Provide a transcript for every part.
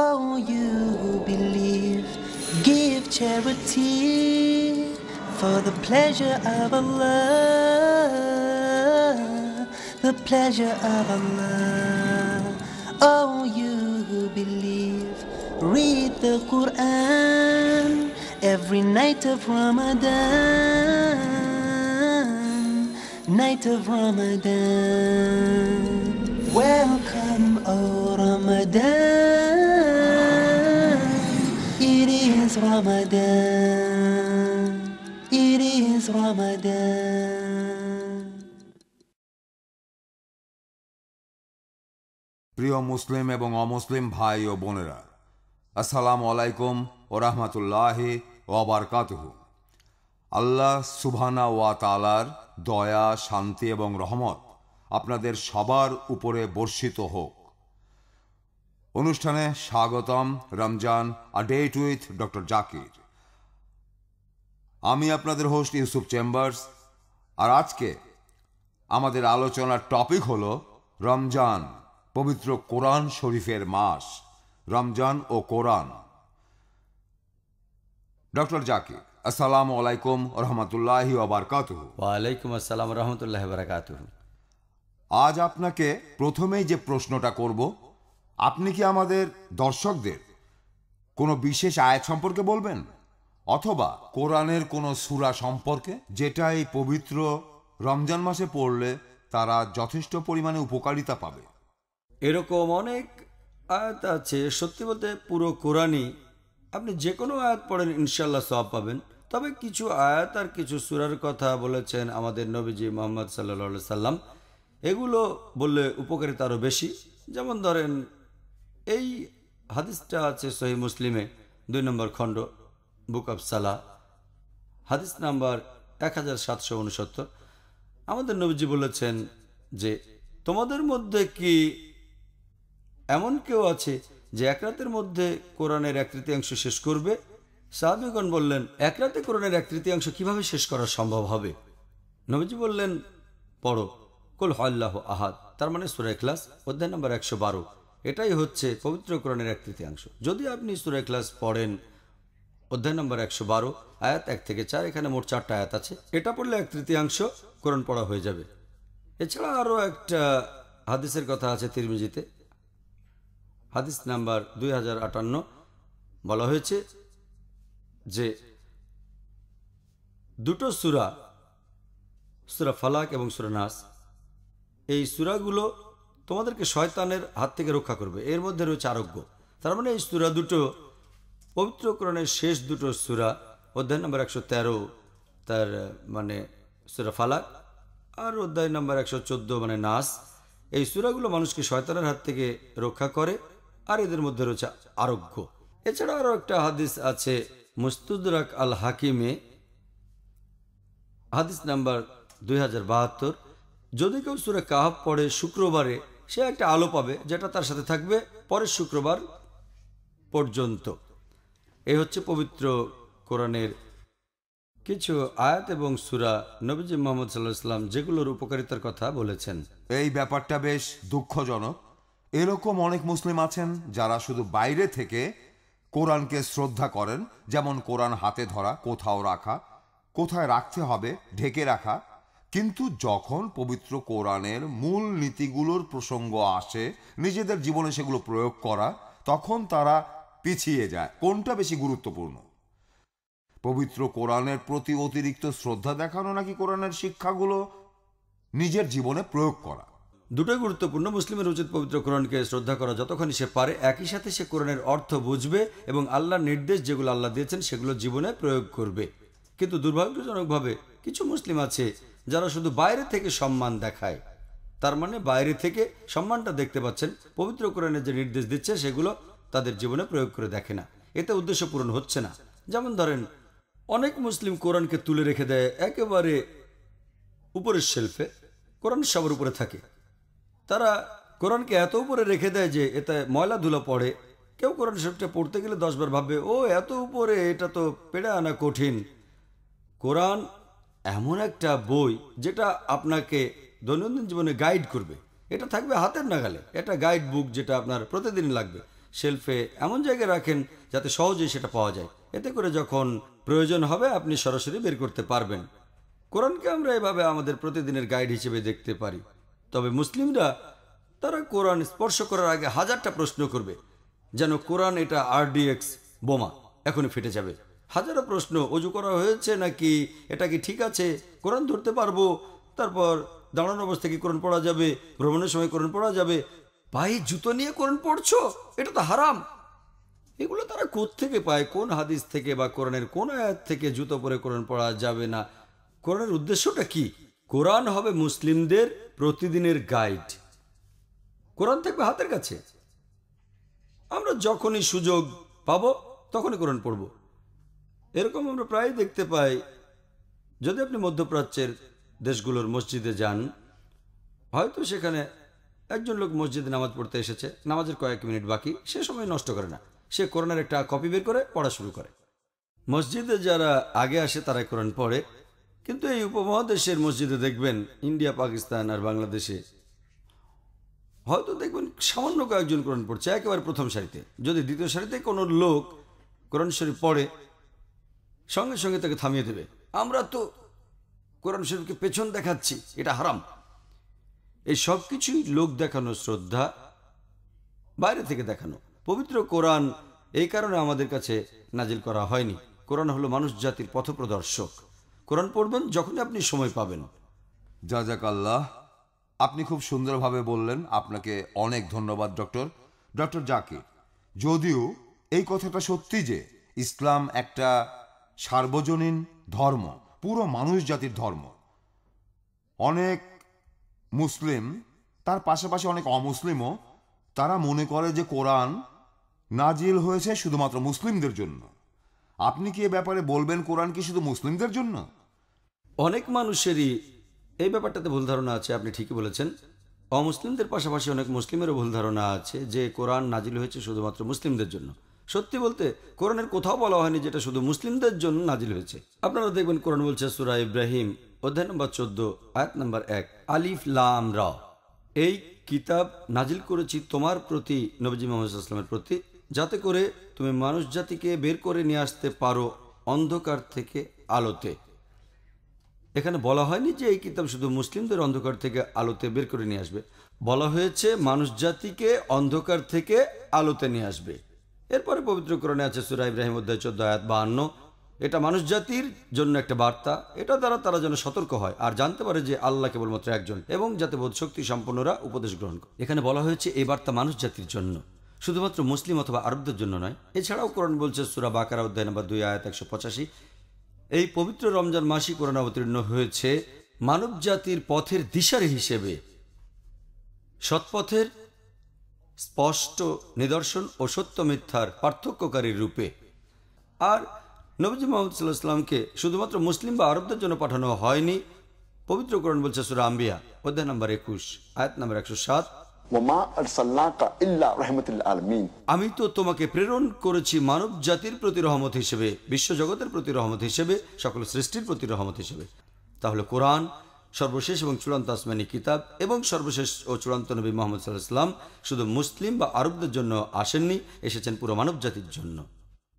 Oh, you who believe, give charity for the pleasure of Allah, the pleasure of Allah. Oh, you who believe, read the Quran every night of Ramadan, night of Ramadan. Welcome, O Ramadan. Is Ramadan. It is Ramadan. প্রিয় মুসলিম এবং অমুসলিম ভাই ও বোনেরা, আসসালামু আলাইকুম ও রহমতুল্লাহি ওবরকাতুহ আল্লাহ সুবহানা ওয়া তালার দয়া, শান্তি এবং রহমত আপনাদের সবার উপরে বর্ষিত হোক অনুষ্ঠানে স্বাগতম Ramzan a date with doctor Zakir. আমি আপনাদের হোস্ট ইউসুফ চেম্বার্স। আর আজকে আমাদের আলোচনার টপিক হল রমজান পবিত্র কোরআন শরীফের মাস রমজান ও কোরআন। ডক্টর জাকির আসসালামু আলাইকুম রহমতুল্লাহি ওবরকাতুহ ওয়ালাইকুম আসসালাম রহমতুল্লাহ বারাকাত আজ আপনাকে প্রথমেই যে প্রশ্নটা করব আপনি কি আমাদের দর্শকদের কোনো বিশেষ আয়াত সম্পর্কে বলবেন? অথবা কোরআনের কোনো সূরা সম্পর্কে? যেটা এই পবিত্র রমজান মাসে পড়লে তারা যথেষ্ট পরিমাণে উপকারিতা পাবে। এরকম অনেক আয়াত আছে, সত্যি বলতে পুরো কোরআনই। আপনি যে কোনো আয়াত পড়েন ইনশাল্লাহ সব পাবেন। তবে কিছু আয়াত আর কিছু সুরার কথা বলেছেন আমাদের নবীজি মোহাম্মদ সাল্লা সাল্লাম এগুলো বললে উপকারিতা আরও বেশি। যেমন ধরেন এই হাদিসটা আছে সহি মুসলিমে, দুই নম্বর খণ্ড, বুক অফ সালা। হাদিস নাম্বার এক হাজার সাতশো উনসত্তর। আমাদের নবীজি বলেছেন যে, তোমাদের মধ্যে কি এমন কেউ আছে যে এক রাতের মধ্যে কোরআনের এক তৃতীয়াংশ শেষ করবে? সাহাবিগণ বললেন, এক রাতে কোরআনের এক তৃতীয়াংশ কীভাবে শেষ করা সম্ভব হবে? নবীজি বললেন, পড়ো। কুল হল্লাহ আহাদ। তার মানে সুরাই ক্লাস অধ্যায় নম্বর একশো বারো। এটাই হচ্ছে পবিত্র কোরআনের এক তৃতীয়াংশ। যদি আপনি সুরে ক্লাস পড়েন, অধ্যায় নম্বর একশো বারো, আয়াত এক থেকে চার, এখানে মোট চারটা আয়াত আছে। এটা পড়লে এক তৃতীয়াংশ কোরআন পড়া হয়ে যাবে। এছাড়া আরও একটা হাদিসের কথা আছে তিরমিজিতে। হাদিস নাম্বার দুই হাজার আটান্ন বলা হয়েছে যে দুটো সুরা সুরা ফালাক এবং সুরা নাস, এই সুরাগুলো তোমাদেরকে শয়তানের হাত থেকে রক্ষা করবে। এর মধ্যে রয়েছে আরোগ্য। তার মানে এই সুরা দুটো, পবিত্র কোরআনের শেষ দুটো সুরা, অধ্যায় নম্বর একশো তেরো, তার মানে সুরা ফালাক, আর অধ্যায় নম্বর একশো চোদ্দ মানে নাস। এই সুরাগুলো মানুষকে শয়তানের হাত থেকে রক্ষা করে, আর এদের মধ্যে রয়েছে আরোগ্য। এছাড়া আরও একটা হাদিস আছে, মুস্তুদরাক আল হাকিমে, হাদিস নাম্বার দুই হাজার বাহাত্তর। যদি কেউ সুরা কাহাব পড়ে শুক্রবারে সে একটা আলো পাবে, যেটা তার সাথে থাকবে পরের শুক্রবার পর্যন্ত। এই হচ্ছে পবিত্র কোরআনের কিছু আয়াত এবং সুরা নবীজি মোহাম্মদ সাল্লাহ ইসলাম যেগুলোর উপকারিতার কথা বলেছেন। এই ব্যাপারটা বেশ দুঃখজনক। এরকম অনেক মুসলিম আছেন যারা শুধু বাইরে থেকে কোরআনকে শ্রদ্ধা করেন, যেমন কোরআন হাতে ধরা, কোথাও রাখা, কোথায় রাখতে হবে, ঢেকে রাখা কিন্তু যখন পবিত্র কোরআনের মূল নীতিগুলোর প্রসঙ্গ আসে, নিজেদের জীবনে সেগুলো প্রয়োগ করা, তখন তারা পিছিয়ে যায়। কোনটা বেশি গুরুত্বপূর্ণ? পবিত্র কোরআনের প্রতি অতিরিক্ত শ্রদ্ধা দেখানো নাকি কোরআনের শিক্ষাগুলো নিজের জীবনে প্রয়োগ করা? দুটোই গুরুত্বপূর্ণ। মুসলিমের উচিত পবিত্র কোরআনকে শ্রদ্ধা করা যতক্ষণ সে পারে, একই সাথে সে কোরআনের অর্থ বুঝবে এবং আল্লাহর নির্দেশ যেগুলো আল্লাহ দিয়েছেন সেগুলো জীবনে প্রয়োগ করবে। কিন্তু দুর্ভাগ্যজনকভাবে কিছু মুসলিম আছে যারা শুধু বাইরে থেকে সম্মান দেখায়। তার মানে বাইরে থেকে সম্মানটা দেখতে পাচ্ছেন। পবিত্র কোরআনের যে নির্দেশ দিচ্ছে, সেগুলো তাদের জীবনে প্রয়োগ করে দেখে না। এতে উদ্দেশ্য পূরণ হচ্ছে না। যেমন ধরেন, অনেক মুসলিম কোরআনকে তুলে রেখে দেয় একেবারে উপরের শেলফে, কোরআন সবার উপরে থাকে। তারা কোরআনকে এত উপরে রেখে দেয় যে এতে ময়লা ধুলো পড়ে। কেউ কোরআন শরীফটা পড়তে গেলে দশবার ভাববে, ও, এত উপরে, এটা তো পেড়ে আনা কঠিন। কোরআন এমন একটা বই যেটা আপনাকে দৈনন্দিন জীবনে গাইড করবে। এটা থাকবে হাতের নাগালে। এটা গাইড বুক যেটা আপনার প্রতিদিন লাগবে। শেলফে এমন জায়গায় রাখেন যাতে সহজেই সেটা পাওয়া যায়। এতে করে যখন প্রয়োজন হবে, আপনি সরাসরি বের করতে পারবেন। কোরআনকে আমরা এভাবে আমাদের প্রতিদিনের গাইড হিসেবে দেখতে পারি। তবে মুসলিমরা, তারা কোরআন স্পর্শ করার আগে হাজারটা প্রশ্ন করবে, যেন কোরআন এটা আরডিএক্স বোমা এখনই ফেটে যাবে। হাজারো প্রশ্ন, অজু করা হয়েছে নাকি? এটা কি ঠিক আছে? কোরআন ধরতে পারব। তারপর দাঁড়ানো অবস্থা কি কোরআন পড়া যাবে? ভ্রমণের সময় কোরআন পড়া যাবে? পায়ে জুতো নিয়ে কোরআন পড়ছো? এটা তো হারাম। এগুলো তারা থেকে পায়? কোন হাদিস থেকে বা কোরআনের কোন আয়াত থেকে জুতো পরে কোরআন পড়া যাবে না? কোরআনের উদ্দেশ্যটা কি? কোরআন হবে মুসলিমদের প্রতিদিনের গাইড। কোরআন থাকবে হাতের কাছে। আমরা যখনই সুযোগ পাব, তখনই কোরআন পড়ব। এরকম আমরা প্রায় দেখতে পাই। যদি আপনি মধ্যপ্রাচ্যের দেশগুলোর মসজিদে যান, হয়তো সেখানে একজন লোক মসজিদে নামাজ পড়তে এসেছে, নামাজের কয়েক মিনিট বাকি, সে সময় নষ্ট করে না। সে কোরআনের একটা কপি বের করে, পড়া শুরু করে। মসজিদে যারা আগে আসে, তারাই কোরআন পড়ে। কিন্তু এই উপমহাদেশের মসজিদে দেখবেন, ইন্ডিয়া, পাকিস্তান আর বাংলাদেশে হয়তো দেখবেন সামান্য কয়েকজন কোরআন পড়ছে, একেবারে প্রথম সারিতে। যদি দ্বিতীয় সারিতে কোনো লোক কোরআন শরীফ পড়ে সঙ্গে সঙ্গে তাকে থামিয়ে দেবে। আমরা তো কোরআন শরীফকে পেছন দেখাচ্ছি, এটা হারাম। এই সব কিছুই লোক দেখানো শ্রদ্ধা, বাইরে থেকে দেখানো। পবিত্র কোরআন এই কারণে আমাদের কাছে নাজিল করা হয়নি। কোরআন হলো মানুষ জাতির পথপ্রদর্শক। কোরআন পড়বেন যখনই আপনি সময় পাবেন। যা যাক আল্লাহ আপনি খুব সুন্দরভাবে বললেন। আপনাকে অনেক ধন্যবাদ, ডক্টর। ডক্টর জাকির, যদিও এই কথাটা সত্যি যে, ইসলাম একটা সার্বজনীন ধর্ম, পুরো মানুষ জাতির ধর্ম। অনেক মুসলিম, তার পাশাপাশি অনেক অমুসলিমও, তারা মনে করে যে কোরআন নাজিল হয়েছে শুধুমাত্র মুসলিমদের জন্য। আপনি কি এ ব্যাপারে বলবেন কোরআন কি শুধু মুসলিমদের জন্য? অনেক মানুষেরই এই ব্যাপারটাতে ভুল ধারণা আছে, আপনি ঠিকই বলেছেন। অমুসলিমদের পাশাপাশি অনেক মুসলিমেরও ভুল ধারণা আছে যে কোরআন নাজিল হয়েছে শুধুমাত্র মুসলিমদের জন্য। সত্যি বলতে কোরআনের কোথাও বলা হয়নি যেটা শুধু মুসলিমদের জন্য নাজিল হয়েছে। আপনারা দেখবেন কোরআন বলছে সুরা ইব্রাহিম, অধ্যায় নম্বর চোদ্দ, আয়াত নম্বর এক, আলিফ লাম রা। এই কিতাব নাজিল করেছি তোমার প্রতি, নবজি মোহাম্মদের প্রতি, যাতে করে তুমি মানুষ জাতিকে বের করে নিয়ে আসতে পারো অন্ধকার থেকে আলোতে। এখানে বলা হয়নি যে এই কিতাব শুধু মুসলিমদের অন্ধকার থেকে আলোতে বের করে নিয়ে আসবে। বলা হয়েছে মানুষ জাতিকে অন্ধকার থেকে আলোতে নিয়ে আসবে। এরপরে পবিত্রকরণে আছে সুরা ইব্রাহিম অধ্যায় চোদ্দ, আয়াত বাহান্ন। এটা মানুষ জাতির জন্য একটা বার্তা। এটা দ্বারা তারা যেন সতর্ক হয় আর জানতে পারে যে আল্লাহ কেবলমাত্র একজন এবং যাতে বোধ শক্তি সম্পন্নরা উপদেশ গ্রহণ করে। এখানে বলা হয়েছে এই বার্তা মানুষ জাতির জন্য, শুধুমাত্র মুসলিম অথবা আরবদের জন্য নয়। এছাড়াও কোরআন বলছে সুরা বাকারা অধ্যায় নম্বর দুই, আয়াত একশো পঁচাশি। এই পবিত্র রমজান মাসই কোরআন অবতীর্ণ হয়েছে মানব জাতির পথের দিশারি হিসেবে। সৎপথের স্পষ্ট নিদর্শন ও সত্য মিথ্যার পার্থক্যকারী রূপে। আর নবজি মোহাম্মদ সাল্লাহ সাল্লামকে শুধুমাত্র মুসলিম বা আরবদের জন্য পাঠানো হয়নি। পবিত্রকরণ বলছে সুরা আম্বিয়া অধ্যায় নম্বর একুশ আয়াত নম্বর একশো সাত। আমি তো তোমাকে প্রেরণ করেছি মানব জাতির প্রতি রহমত হিসেবে বিশ্বজগতের প্রতি রহমত হিসেবে সকল সৃষ্টির প্রতি রহমত হিসেবে। তাহলে কোরআন সর্বশেষ এবং চূড়ান্ত আসমানি কিতাব এবং সর্বশেষ ও চূড়ান্ত নবী মোহাম্মদ সাল্লাহাম শুধু মুসলিম বা আরবদের জন্য আসেননি এসেছেন পুরো মানব জাতির জন্য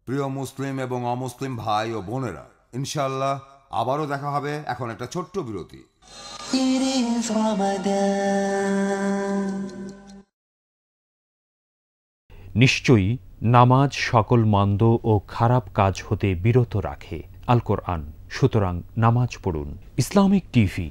প্রিয় মুসলিম এবং অমুসলিম ভাই ও বোনেরা ইনশাল্লাহ আবারও দেখা হবে এখন একটা ছোট্ট বিরতি. নিশ্চয়ই নামাজ সকল মন্দ ও খারাপ কাজ হতে বিরত রাখে আল কোরআন সুতরাং নামাজ পড়ুন। Islamic TV